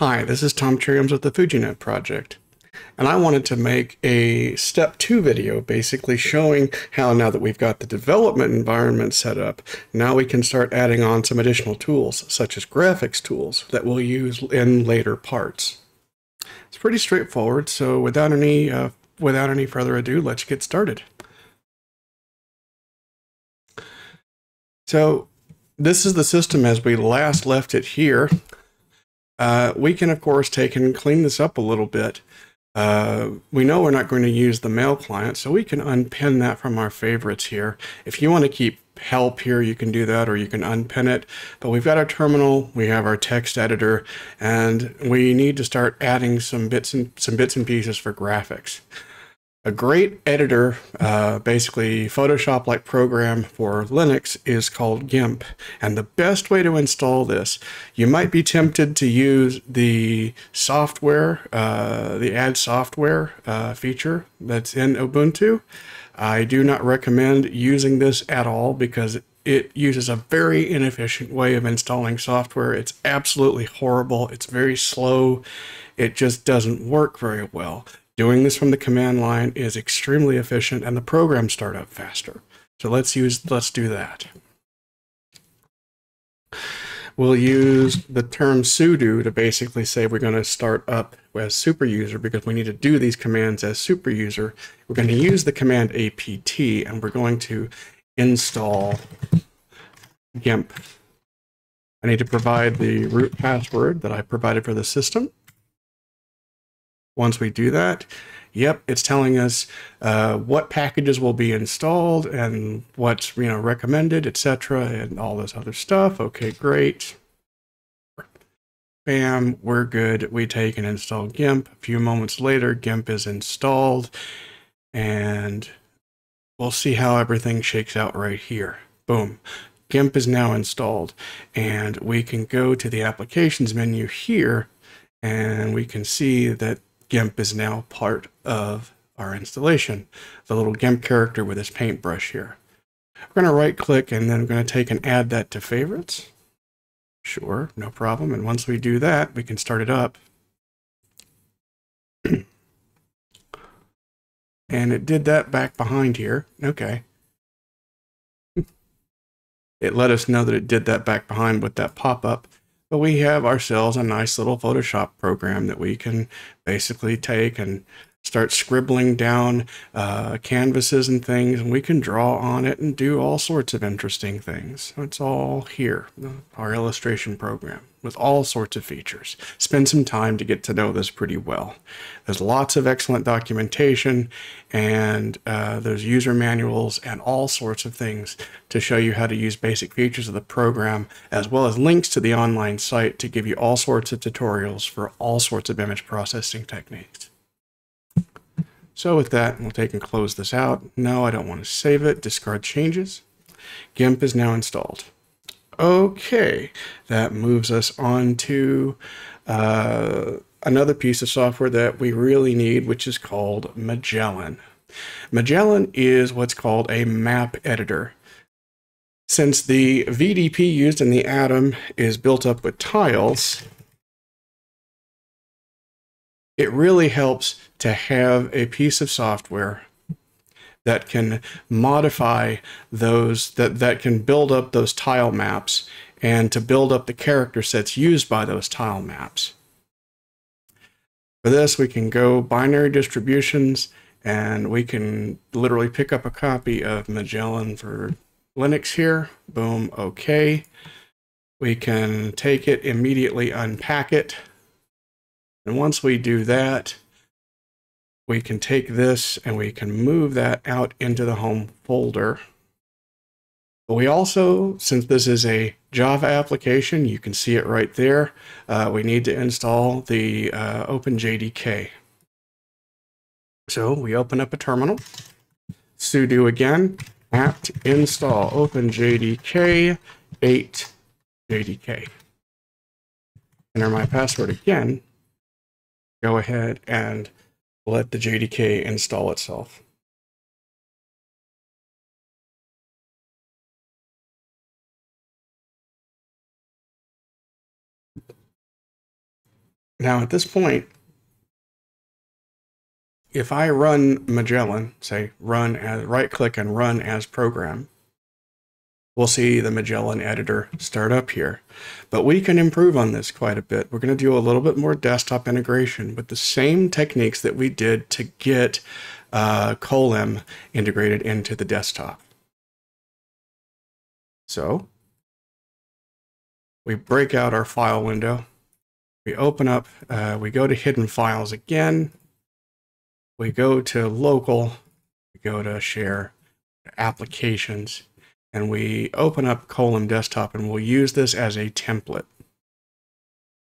Hi, this is Tom Cherryhomes with the FujiNet project. And I wanted to make a step two video basically showing how now that we've got the development environment set up, now we can start adding on some additional tools, such as graphics tools that we'll use in later parts. It's pretty straightforward, so without any, uh, without any further ado, let's get started. So this is the system as we last left it here. Uh, we can, of course, take and clean this up a little bit. Uh, we know we're not going to use the mail client, so we can unpin that from our favorites here. If you want to keep help here, you can do that, or you can unpin it. But we've got our terminal, we have our text editor, and we need to start adding some bits and some bits and pieces for graphics a great editor, uh, basically Photoshop like program for Linux is called GIMP. And the best way to install this, you might be tempted to use the software, uh, the add software uh, feature that's in Ubuntu. I do not recommend using this at all because it uses a very inefficient way of installing software. It's absolutely horrible. It's very slow. It just doesn't work very well. Doing this from the command line is extremely efficient and the programs start up faster. So let's use, let's do that. We'll use the term sudo to basically say we're going to start up as super user because we need to do these commands as super user. We're going to use the command apt and we're going to install GIMP. I need to provide the root password that I provided for the system. Once we do that, yep, it's telling us uh, what packages will be installed and what's you know recommended, etc., and all this other stuff. Okay, great. Bam, we're good. We take and install GIMP. A few moments later, GIMP is installed, and we'll see how everything shakes out right here. Boom. GIMP is now installed, and we can go to the applications menu here, and we can see that GIMP is now part of our installation. The little GIMP character with his paintbrush here. We're going to right click and then we're going to take and add that to favorites. Sure, no problem. And once we do that, we can start it up. and it did that back behind here. Okay. It let us know that it did that back behind with that pop-up. But we have ourselves a nice little Photoshop program that we can basically take and start scribbling down uh, canvases and things, and we can draw on it and do all sorts of interesting things. It's all here, our illustration program, with all sorts of features. Spend some time to get to know this pretty well. There's lots of excellent documentation, and uh, there's user manuals and all sorts of things to show you how to use basic features of the program, as well as links to the online site to give you all sorts of tutorials for all sorts of image processing techniques. So with that, we'll take and close this out. No, I don't want to save it. Discard changes. GIMP is now installed. Okay, that moves us on to uh, another piece of software that we really need, which is called Magellan. Magellan is what's called a map editor. Since the VDP used in the Adam is built up with tiles, it really helps to have a piece of software that can modify those that that can build up those tile maps and to build up the character sets used by those tile maps. For this, we can go binary distributions and we can literally pick up a copy of Magellan for Linux here. Boom, okay. We can take it, immediately unpack it, and once we do that, we can take this and we can move that out into the home folder. But we also, since this is a Java application, you can see it right there, uh, we need to install the uh, OpenJDK. So we open up a terminal, sudo again, apt install OpenJDK 8 JDK. Enter my password again, go ahead and let the JDK install itself. Now at this point, if I run Magellan, say run as right click and run as program, we'll see the Magellan editor start up here. But we can improve on this quite a bit. We're going to do a little bit more desktop integration with the same techniques that we did to get uh, Colem integrated into the desktop. So we break out our file window. We open up, uh, we go to hidden files again. We go to local, we go to share applications, and we open up Colem Desktop and we'll use this as a template.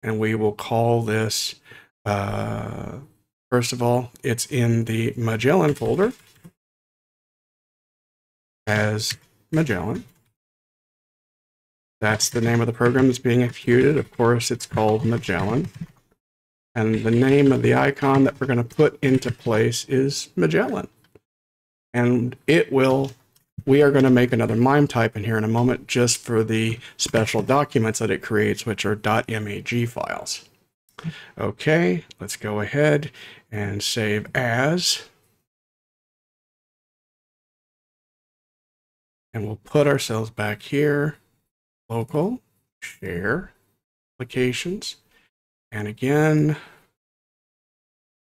And we will call this, uh, first of all, it's in the Magellan folder as Magellan. That's the name of the program that's being executed. Of course, it's called Magellan. And the name of the icon that we're going to put into place is Magellan. And it will we are going to make another MIME type in here in a moment just for the special documents that it creates, which are .mag files. Okay, let's go ahead and save as. And we'll put ourselves back here, local, share, applications, and again,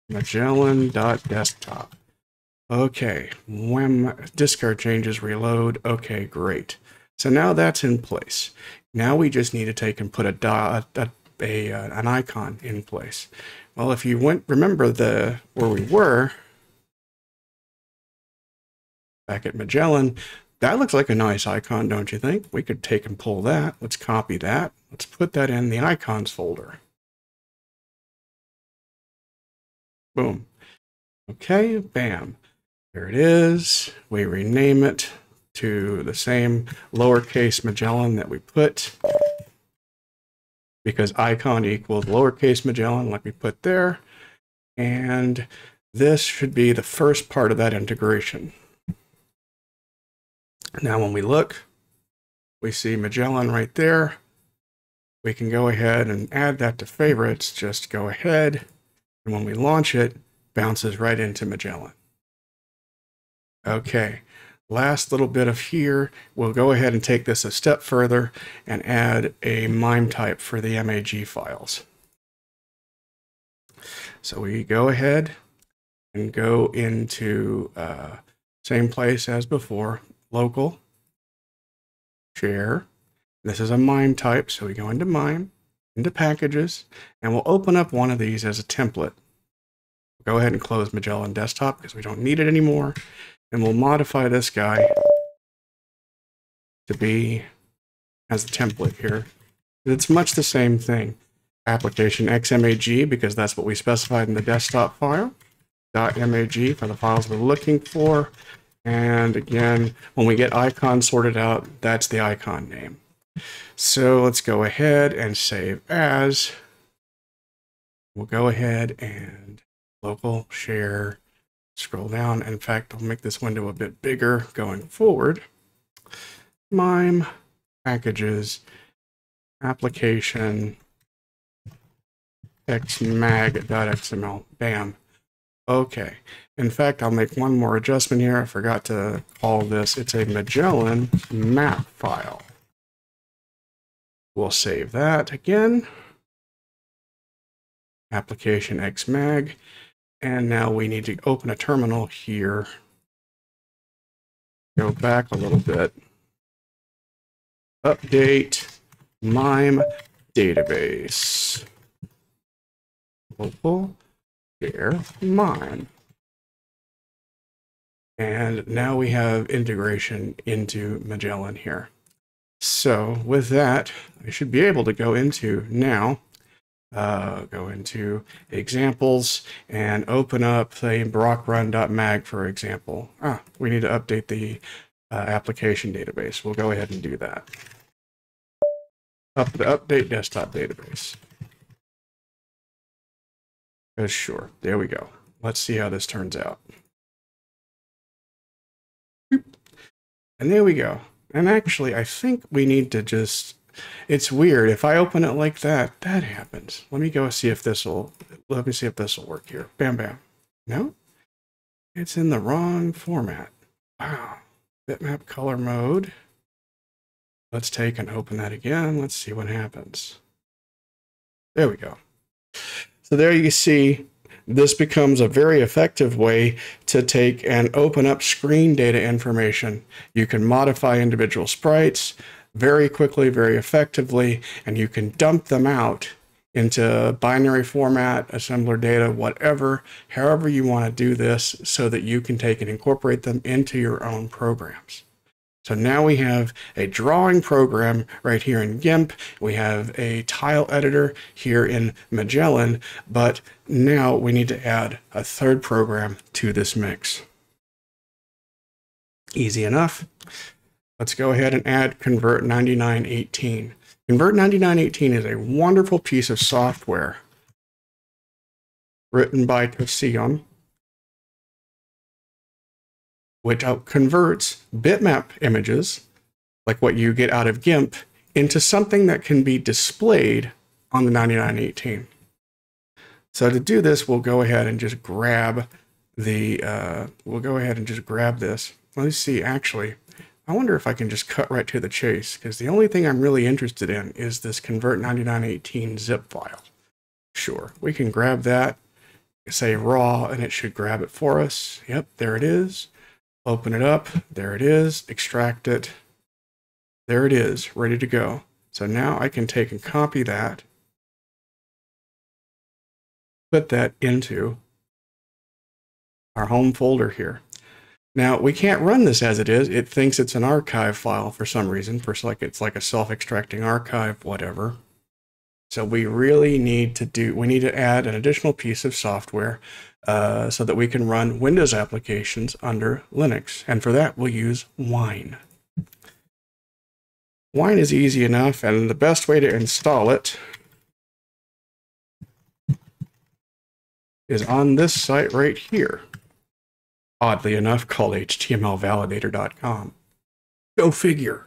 Magellan.desktop. Okay, when discard changes, reload. Okay, great. So now that's in place. Now we just need to take and put a dot, a, a, uh, an icon in place. Well, if you went, remember the where we were back at Magellan, that looks like a nice icon, don't you think? We could take and pull that. Let's copy that. Let's put that in the icons folder. Boom. Okay, bam. There it is. We rename it to the same lowercase Magellan that we put because icon equals lowercase Magellan like we put there. And this should be the first part of that integration. Now when we look, we see Magellan right there. We can go ahead and add that to favorites. Just go ahead. And when we launch it, bounces right into Magellan. Okay, last little bit of here, we'll go ahead and take this a step further and add a MIME type for the MAG files. So we go ahead and go into uh, same place as before, local, share. This is a MIME type, so we go into MIME, into packages, and we'll open up one of these as a template. Go ahead and close Magellan Desktop because we don't need it anymore. And we'll modify this guy to be as a template here. It's much the same thing. Application XMAG, because that's what we specified in the desktop file. .mag for the files we're looking for. And again, when we get icon sorted out, that's the icon name. So let's go ahead and save as. We'll go ahead and local share Scroll down. In fact, I'll make this window a bit bigger going forward. MIME, packages, application, xmag.xml. Bam. Okay. In fact, I'll make one more adjustment here. I forgot to call this. It's a Magellan map file. We'll save that again. Application xmag. And now we need to open a terminal here. Go back a little bit. Update MIME database. Local share MIME. And now we have integration into Magellan here. So with that, I should be able to go into now uh, go into examples and open up, say, brockrun.mag, for example. Ah, we need to update the uh, application database. We'll go ahead and do that. Up the update desktop database. Uh, sure, there we go. Let's see how this turns out. And there we go. And actually, I think we need to just it's weird. If I open it like that, that happens. Let me go see if this will, let me see if this will work here. Bam, bam. No, it's in the wrong format. Wow. Bitmap color mode. Let's take and open that again. Let's see what happens. There we go. So there you see this becomes a very effective way to take and open up screen data information. You can modify individual sprites very quickly, very effectively, and you can dump them out into binary format, assembler data, whatever, however you want to do this so that you can take and incorporate them into your own programs. So now we have a drawing program right here in GIMP. We have a tile editor here in Magellan, but now we need to add a third program to this mix. Easy enough. Let's go ahead and add Convert 9918. Convert 9918 is a wonderful piece of software written by Tursilion which converts bitmap images, like what you get out of GIMP, into something that can be displayed on the 9918. So to do this, we'll go ahead and just grab the, uh, we'll go ahead and just grab this. Let's see, actually, I wonder if I can just cut right to the chase, because the only thing I'm really interested in is this convert 9918 zip file. Sure, we can grab that, say raw, and it should grab it for us. Yep, there it is. Open it up. There it is. Extract it. There it is, ready to go. So now I can take and copy that, put that into our home folder here. Now we can't run this as it is. It thinks it's an archive file for some reason. For like it's like a self-extracting archive, whatever. So we really need to do, we need to add an additional piece of software uh, so that we can run Windows applications under Linux. And for that, we'll use Wine. Wine is easy enough, and the best way to install it is on this site right here. Oddly enough, called htmlvalidator.com. Go figure.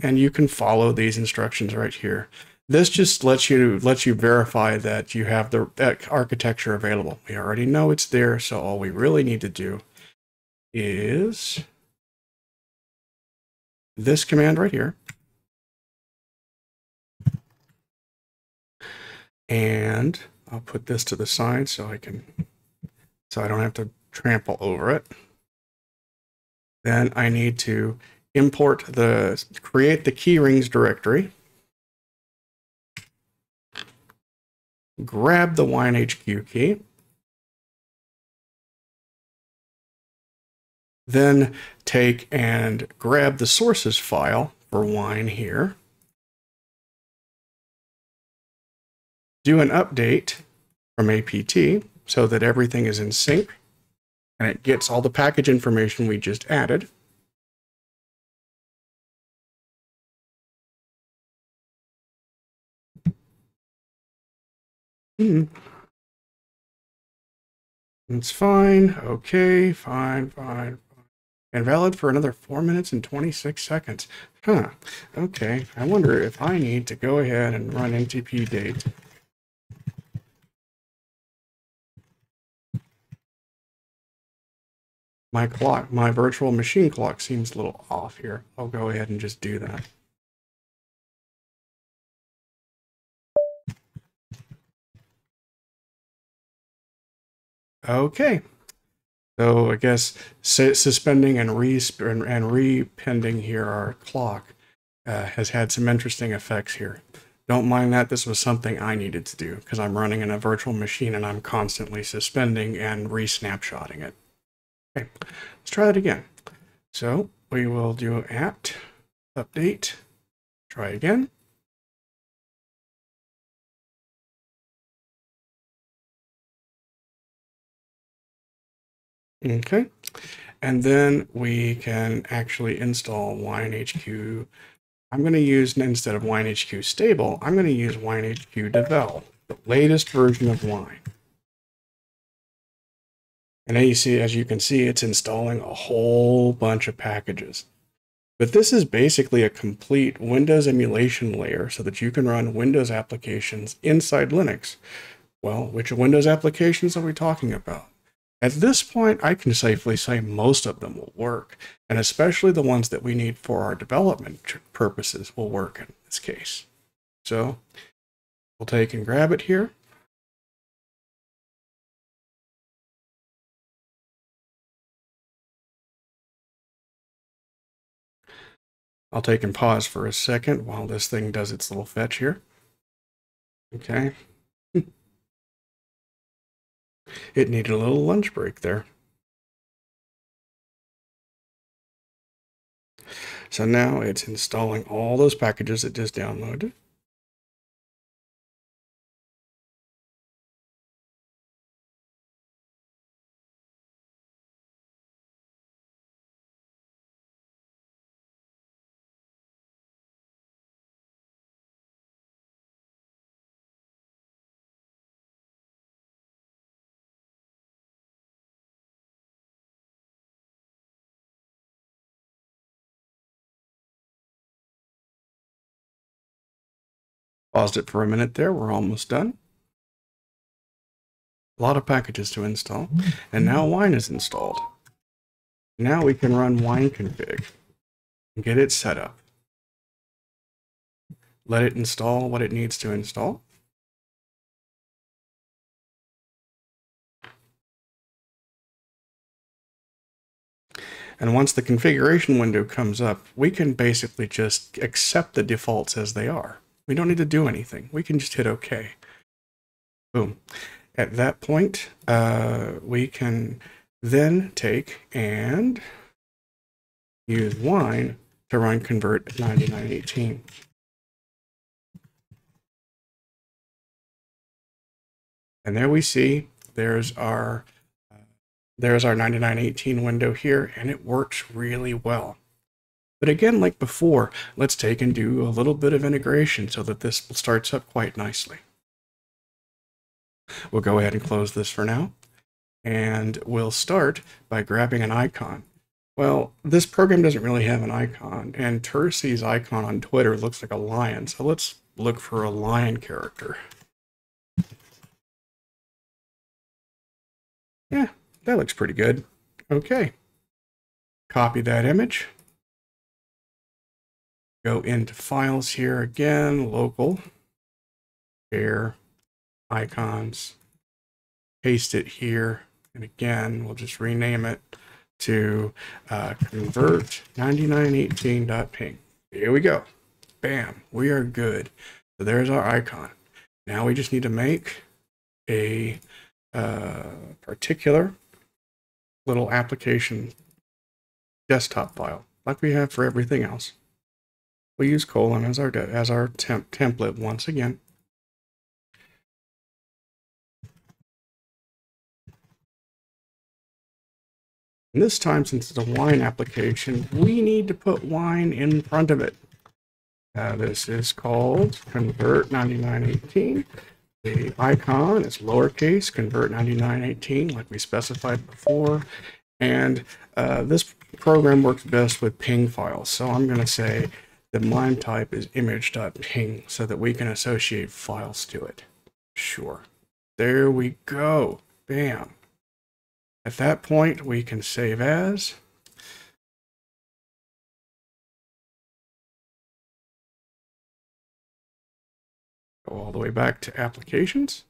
And you can follow these instructions right here. This just lets you lets you verify that you have the that architecture available. We already know it's there, so all we really need to do is this command right here. And I'll put this to the side so I can so I don't have to trample over it. Then I need to import the create the keyrings directory. grab the WineHQ key, then take and grab the sources file for wine here, do an update from APT so that everything is in sync and it gets all the package information we just added. Hmm. It's fine. Okay, fine, fine, fine. And valid for another 4 minutes and 26 seconds. Huh. Okay. I wonder if I need to go ahead and run NTP date. My clock, my virtual machine clock seems a little off here. I'll go ahead and just do that. Okay. So I guess suspending and re and, and repending here our clock uh, has had some interesting effects here. Don't mind that. This was something I needed to do because I'm running in a virtual machine and I'm constantly suspending and re-snapshotting it. Okay, let's try that again. So we will do apt update. Try again. Okay. And then we can actually install WineHQ. I'm going to use, instead of WineHQ stable, I'm going to use WineHQ Devel, the latest version of Wine. And as you see, as you can see, it's installing a whole bunch of packages. But this is basically a complete Windows emulation layer so that you can run Windows applications inside Linux. Well, which Windows applications are we talking about? At this point, I can safely say most of them will work, and especially the ones that we need for our development purposes will work in this case. So we'll take and grab it here. I'll take and pause for a second while this thing does its little fetch here. Okay. it needed a little lunch break there. So now it's installing all those packages it just downloaded. Paused it for a minute there. We're almost done. A lot of packages to install. And now wine is installed. Now we can run wine config and get it set up. Let it install what it needs to install. And once the configuration window comes up, we can basically just accept the defaults as they are. We don't need to do anything. We can just hit OK. Boom. At that point, uh, we can then take and use wine to run convert 9918. And there we see there's our uh, there's our 9918 window here, and it works really well. But again, like before, let's take and do a little bit of integration so that this starts up quite nicely. We'll go ahead and close this for now. And we'll start by grabbing an icon. Well, this program doesn't really have an icon, and Tursi's icon on Twitter looks like a lion, so let's look for a lion character. Yeah, that looks pretty good. Okay. Copy that image go into files here again, local, share, icons, paste it here. And again, we'll just rename it to uh, convert 9918.ping. Here we go. Bam, we are good. So there's our icon. Now we just need to make a uh, particular little application desktop file like we have for everything else. We'll use Colem as our, as our temp template once again. And this time, since it's a wine application, we need to put wine in front of it. Uh, this is called Convert 9918. The icon is lowercase, Convert 9918, like we specified before. And uh, this program works best with ping files. So I'm going to say the MIME type is image.ping so that we can associate files to it. Sure. There we go. Bam. At that point, we can save as. Go all the way back to applications.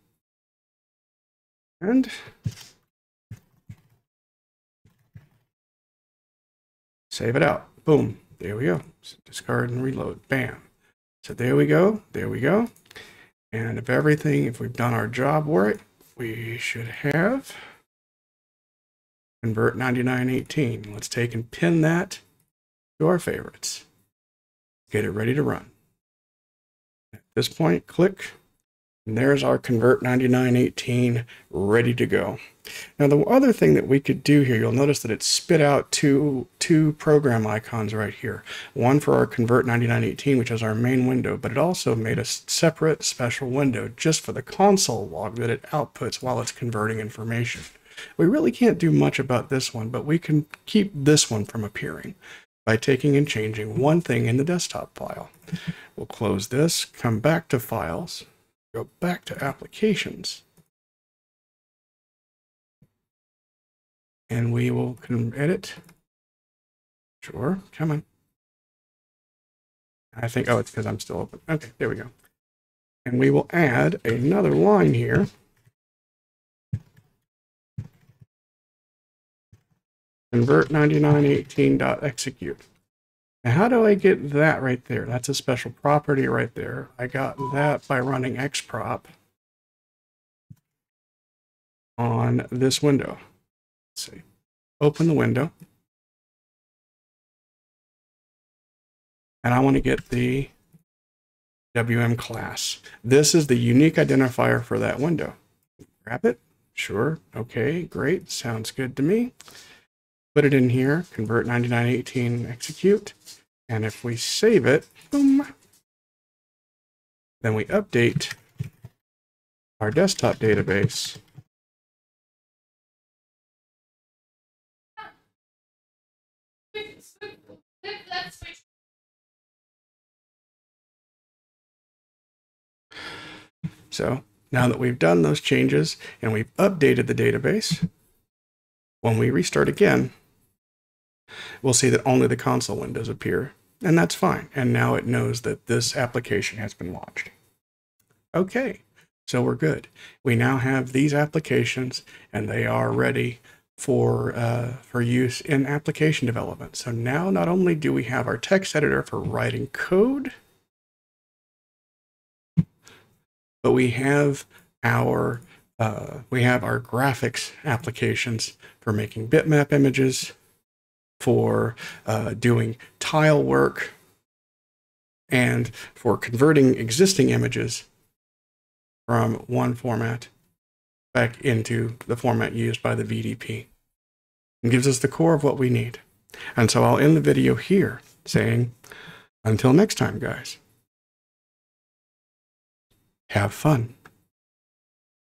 And save it out. Boom. There we go. Discard and reload. Bam. So there we go. There we go. And if everything, if we've done our job right, we should have convert 9918. Let's take and pin that to our favorites. Get it ready to run. At this point, click and there's our Convert 9918 ready to go. Now the other thing that we could do here, you'll notice that it spit out two, two program icons right here. One for our Convert 9918, which is our main window, but it also made a separate special window just for the console log that it outputs while it's converting information. We really can't do much about this one, but we can keep this one from appearing by taking and changing one thing in the desktop file. We'll close this, come back to files, go back to applications, and we will edit. Sure, come on. I think, oh, it's because I'm still open. Okay, there we go. And we will add another line here. Convert 9918.execute. Now, how do I get that right there? That's a special property right there. I got that by running xprop on this window. Let's see. Open the window. And I want to get the WM class. This is the unique identifier for that window. Grab it. Sure. Okay, great. Sounds good to me. Put it in here, convert 9918, execute. And if we save it, boom, then we update our desktop database. So now that we've done those changes and we've updated the database, when we restart again, we'll see that only the console windows appear, and that's fine. And now it knows that this application has been launched. Okay, so we're good. We now have these applications, and they are ready for uh, for use in application development. So now not only do we have our text editor for writing code, but we have our uh, we have our graphics applications for making bitmap images, for uh, doing tile work, and for converting existing images from one format back into the format used by the VDP. It gives us the core of what we need. And so I'll end the video here saying, until next time, guys, have fun.